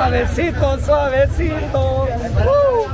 Suavecito, suavecito. Uh,